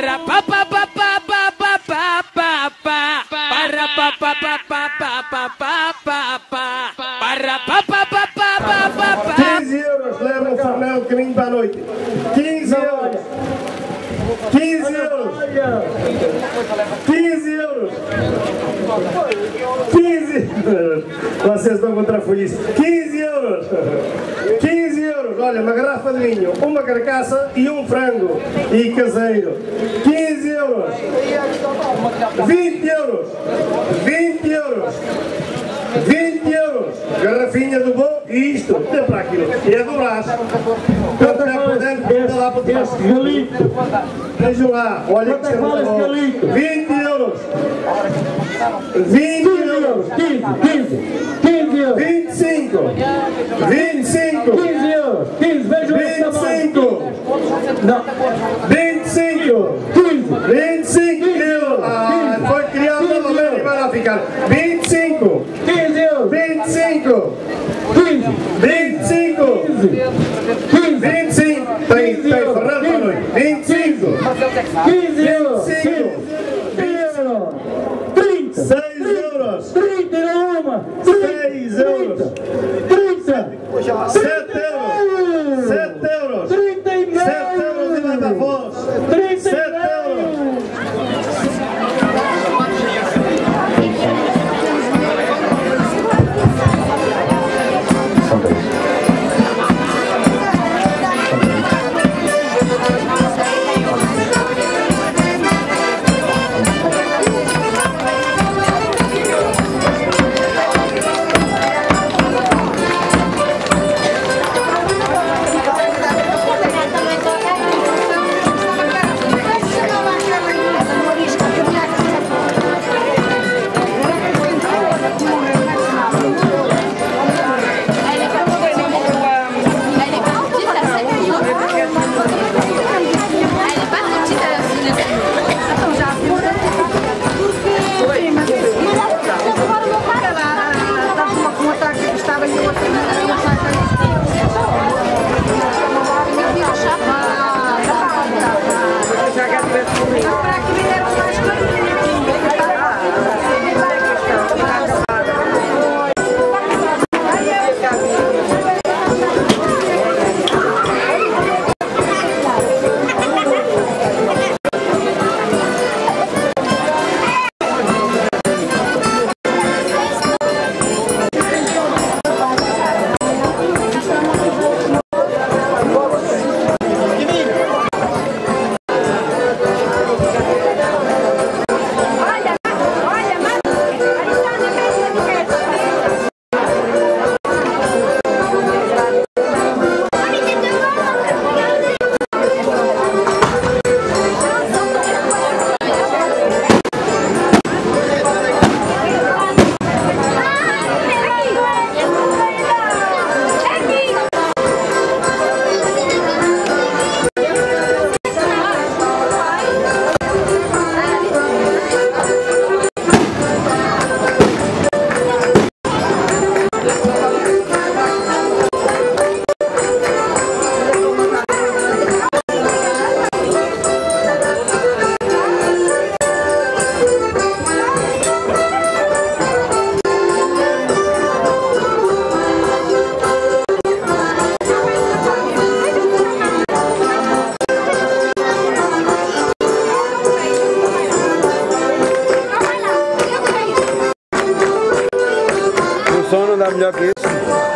Para pa pa pa pa pa pa pa pa pa Para pa pa pa pa pa pa pa pa pa Para pa pa pa pa pa pa pa 15 euros leva o Fernando caminho para a noite. 15 euros. 15 euros. 15 euros. 15 euros. Vocês estão contra isso. 15 euros. 15 euros. Olha, uma garrafa de vinho, uma carcaça e um frango. E caseiro. 15 euros. 20 euros. 20 euros. 20 euros. Garrafinha do bom e isto. Dê para aquilo. E é do braço. Quanto é por dentro, dê lá para trás. Este galito. Vejam lá. Olha que é que vale bom. esse galito? 20 euros. 20 15 euros. euros. 15, 15. 15 euros. 25. 25. 15 euros. 15, vejam esse tamanho. 25. Não, 25. 15. 25 euros. Ah, foi criado novamente e ficar. 25. 15 euros. 25. 15. 25. 15. 25. Tem, tem Fernando para noite. 25. 15 euros. 25. euros. para que me mais coisas. Alam niya.